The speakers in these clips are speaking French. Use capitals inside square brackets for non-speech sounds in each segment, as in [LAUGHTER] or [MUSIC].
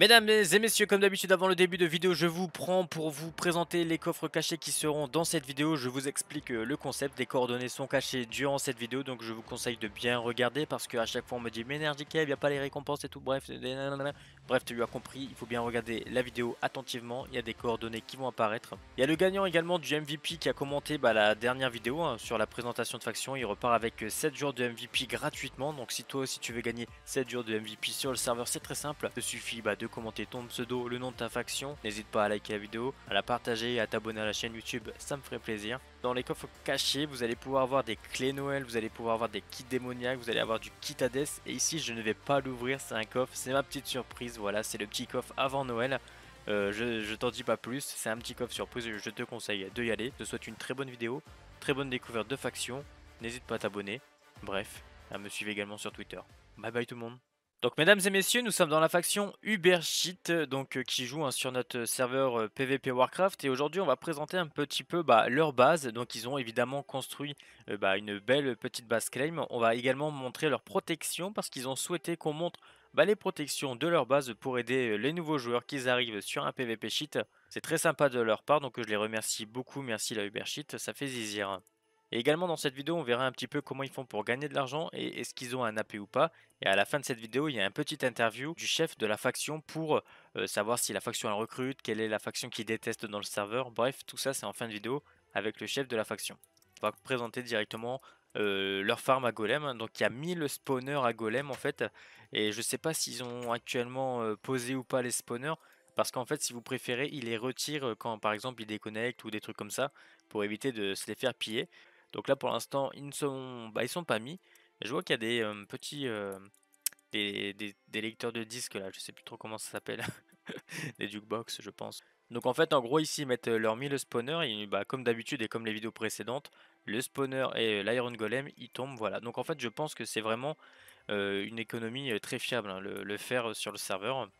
Mesdames et messieurs, comme d'habitude avant le début de vidéo, je vous prends pour vous présenter les coffres cachés qui seront dans cette vidéo. Je vous explique euh, le concept, des coordonnées sont cachées durant cette vidéo, donc je vous conseille de bien regarder parce qu'à chaque fois on me dit mais il n'y a pas les récompenses et tout, bref, bref tu as compris, il faut bien regarder la vidéo attentivement, il y a des coordonnées qui vont apparaître. Il y a le gagnant également du MVP qui a commenté bah, la dernière vidéo hein, sur la présentation de faction, il repart avec 7 jours de MVP gratuitement, donc si toi aussi tu veux gagner 7 jours de MVP sur le serveur, c'est très simple, il suffit bah, de commenter ton pseudo, le nom de ta faction. N'hésite pas à liker la vidéo, à la partager et à t'abonner à la chaîne YouTube, ça me ferait plaisir. Dans les coffres cachés, vous allez pouvoir avoir des clés Noël, vous allez pouvoir avoir des kits démoniaques, vous allez avoir du kit Hades. Et ici, je ne vais pas l'ouvrir, c'est un coffre, c'est ma petite surprise. Voilà, c'est le petit coffre avant Noël. Euh, je, je t'en dis pas plus, c'est un petit coffre surprise, je te conseille de y aller. Je te souhaite une très bonne vidéo, très bonne découverte de faction. N'hésite pas à t'abonner. Bref, à me suivre également sur Twitter. Bye bye tout le monde. Donc mesdames et messieurs, nous sommes dans la faction Ubercheat, donc euh, qui joue hein, sur notre serveur PVP euh, Warcraft et aujourd'hui on va présenter un petit peu bah, leur base. Donc ils ont évidemment construit euh, bah, une belle petite base claim. On va également montrer leur protection parce qu'ils ont souhaité qu'on montre bah, les protections de leur base pour aider les nouveaux joueurs qui arrivent sur un PVP sheet. C'est très sympa de leur part donc je les remercie beaucoup, merci la Ubercheat, ça fait zizir. Et également dans cette vidéo, on verra un petit peu comment ils font pour gagner de l'argent et est-ce qu'ils ont un AP ou pas. Et à la fin de cette vidéo, il y a un petit interview du chef de la faction pour euh, savoir si la faction elle recrute, quelle est la faction qui déteste dans le serveur. Bref, tout ça c'est en fin de vidéo avec le chef de la faction. On va présenter directement euh, leur farm à golem. Donc il y a 1000 spawners à golem en fait. Et je sais pas s'ils ont actuellement euh, posé ou pas les spawners. Parce qu'en fait, si vous préférez, ils les retirent quand par exemple ils déconnectent ou des trucs comme ça pour éviter de se les faire piller. Donc là pour l'instant ils ne sont, bah, ils sont pas mis. Je vois qu'il y a des petits des, lecteurs de disques là, je sais plus trop comment ça s'appelle. [LAUGHS] des jukebox je pense. Donc en fait en gros ici ils mettent leur 1000 spawner et bah, comme d'habitude et comme les vidéos précédentes, le spawner et l'iron golem ils tombent voilà. Donc en fait je pense que c'est vraiment une économie très fiable hein, le, faire sur le serveur.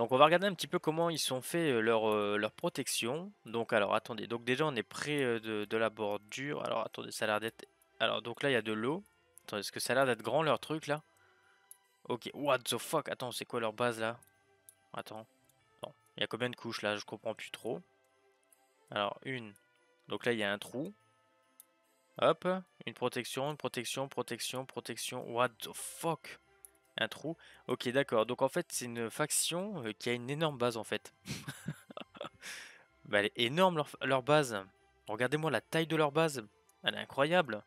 Donc on va regarder un petit peu comment ils sont fait leur, leur protection. Donc alors attendez, donc déjà on est près de, la bordure. Alors attendez, ça a l'air d'être... Alors donc là il y a de l'eau. Attendez, est-ce que ça a l'air d'être grand leur truc là? Ok, what the fuck? Attends, c'est quoi leur base là? Attends. il y a combien de couches là? Je comprends plus trop. Alors une. Donc là il y a un trou. Hop, une protection, une protection, protection, protection. What the fuck? Un trou. Ok, d'accord. Donc en fait, c'est une faction qui a une énorme base en fait. [LAUGHS] bah, elle est énorme leur, base. Regardez-moi la taille de leur base. Elle est incroyable.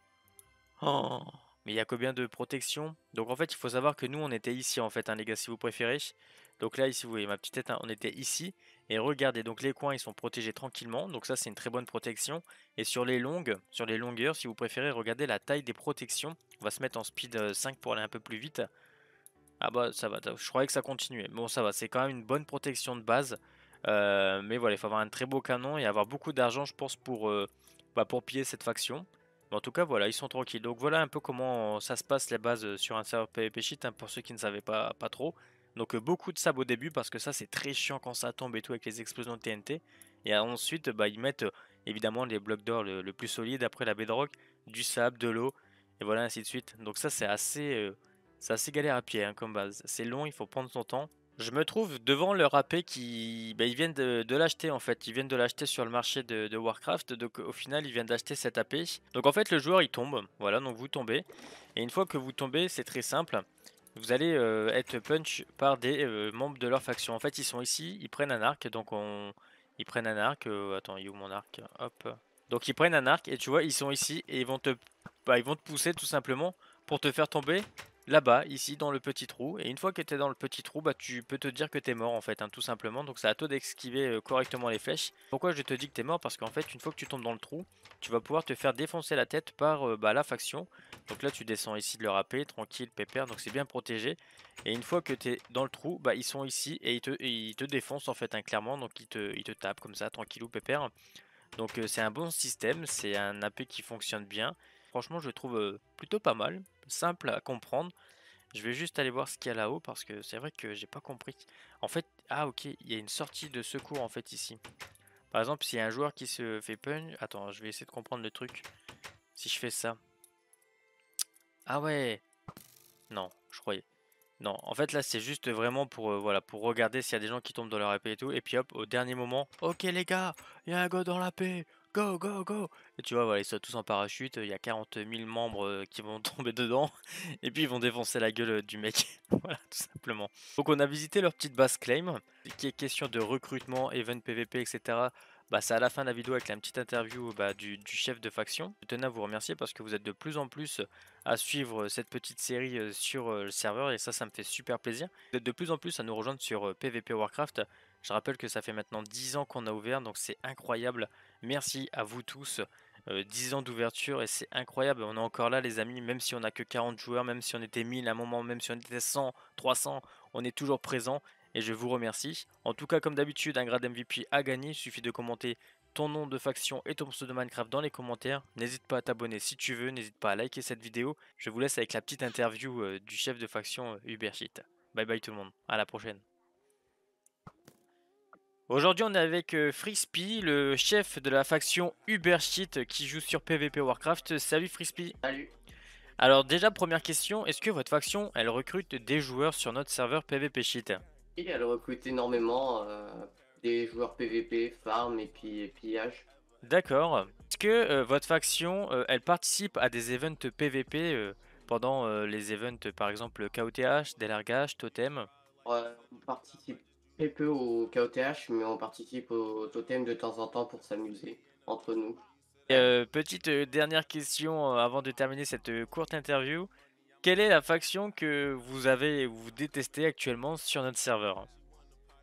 Oh. Mais il y a combien de protection Donc en fait, il faut savoir que nous, on était ici en fait, hein, les gars, si vous préférez. Donc là, ici, vous voyez ma petite tête, hein, on était ici. Et regardez, donc les coins, ils sont protégés tranquillement. Donc ça, c'est une très bonne protection. Et sur les longues, sur les longueurs, si vous préférez, regardez la taille des protections. On va se mettre en speed 5 euh, pour aller un peu plus vite. Ah bah ça va, je croyais que ça continuait. Bon ça va, c'est quand même une bonne protection de base. Euh, mais voilà, il faut avoir un très beau canon et avoir beaucoup d'argent je pense pour, euh, bah, pour piller cette faction. Mais en tout cas voilà, ils sont tranquilles. Donc voilà un peu comment ça se passe les bases sur un serveur PvP Sheet hein, pour ceux qui ne savaient pas, trop. Donc euh, beaucoup de sable au début parce que ça c'est très chiant quand ça tombe et tout avec les explosions de TNT. Et ensuite bah, ils mettent évidemment les blocs d'or le, plus solide après la bedrock, du sable, de l'eau et voilà ainsi de suite. Donc ça c'est assez... C'est assez galère à pied hein, comme base. C'est long, il faut prendre son temps. Je me trouve devant leur AP qui... Bah, ils viennent de, l'acheter en fait. Ils viennent de l'acheter sur le marché de, Warcraft. Donc au final, ils viennent d'acheter cette AP. Donc en fait, le joueur il tombe. Voilà, donc vous tombez. Et une fois que vous tombez, c'est très simple. Vous allez euh, être punch par des euh, membres de leur faction. En fait, ils sont ici, ils prennent un arc. Donc on... Ils prennent un arc. Euh, attends, il est mon arc? Hop. Donc ils prennent un arc et tu vois, ils sont ici et ils vont te, bah, ils vont te pousser tout simplement pour te faire tomber là-bas, ici, dans le petit trou. Et une fois que tu es dans le petit trou, bah, tu peux te dire que tu es mort, en fait, hein, tout simplement. Donc c'est à toi d'esquiver euh, correctement les flèches. Pourquoi je te dis que tu es mort? Parce qu'en fait, une fois que tu tombes dans le trou, tu vas pouvoir te faire défoncer la tête par euh, bah, la faction. Donc là, tu descends ici de leur AP, tranquille, pépère, donc c'est bien protégé. Et une fois que tu es dans le trou, bah, ils sont ici et ils te, défoncent, en fait, hein, clairement. Donc ils te, ils tapent comme ça, tranquillou, pépère. Donc euh, c'est un bon système, c'est un AP qui fonctionne bien. Franchement, je trouve plutôt pas mal simple à comprendre. Je vais juste aller voir ce qu'il y a là-haut parce que c'est vrai que j'ai pas compris. En fait, ah ok, il y a une sortie de secours en fait ici. Par exemple, s'il y a un joueur qui se fait punch... Attends, je vais essayer de comprendre le truc. Si je fais ça. Ah ouais Non, je croyais. Non, en fait là c'est juste vraiment pour, euh, voilà, pour regarder s'il y a des gens qui tombent dans leur épée et tout. Et puis hop, au dernier moment, ok les gars, il y a un go dans la paix, go, go, go. Et tu vois, voilà, ils sont tous en parachute, il y a 40 000 membres euh, qui vont [LAUGHS] tomber dedans. Et puis ils vont défoncer la gueule euh, du mec. [LAUGHS] voilà, tout simplement. Donc on a visité leur petite base claim, qui est question de recrutement, event PVP, etc. Bah, c'est à la fin de la vidéo avec la petite interview bah, du, chef de faction. Je tenais à vous remercier parce que vous êtes de plus en plus à suivre cette petite série euh, sur euh, le serveur et ça, ça me fait super plaisir. Vous êtes de plus en plus à nous rejoindre sur PVP euh, Warcraft. Je rappelle que ça fait maintenant 10 ans qu'on a ouvert, donc c'est incroyable. Merci à vous tous. 10 ans d'ouverture et c'est incroyable. On est encore là, les amis, même si on n'a que 40 joueurs, même si on était 1000 à un moment, même si on était 100, 300, on est toujours présent et je vous remercie. En tout cas, comme d'habitude, un grade MVP a gagné. Il suffit de commenter ton nom de faction et ton pseudo de Minecraft dans les commentaires. N'hésite pas à t'abonner si tu veux, n'hésite pas à liker cette vidéo. Je vous laisse avec la petite interview euh, du chef de faction euh, Ubershit. Bye bye tout le monde, à la prochaine. Aujourd'hui on est avec euh, Frispi, le chef de la faction Ubershit qui joue sur PvP Warcraft. Salut Frispi Salut Alors déjà première question, est-ce que votre faction elle recrute des joueurs sur notre serveur PvP Sheet elle recrute énormément euh, des joueurs PVP, farm et puis pillage. D'accord. Est-ce que euh, votre faction, euh, elle participe à des events PVP pendant les events par exemple KOTH, Delargage, Totem? On participe très peu au KOTH, mais on participe au Totem de temps en temps pour s'amuser entre nous. petite dernière question avant de terminer cette courte interview. Quelle est la faction que vous avez vous détestez actuellement sur notre serveur?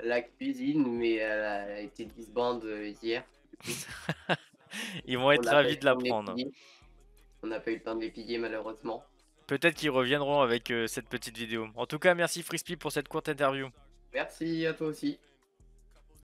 La cuisine, mais elle a été disband euh, hier. [LAUGHS] Ils vont être ravis de l'apprendre. On n'a pas eu le temps de les piller malheureusement. Peut-être qu'ils reviendront avec euh, cette petite vidéo. En tout cas, merci Frisbee pour cette courte interview. Merci à toi aussi.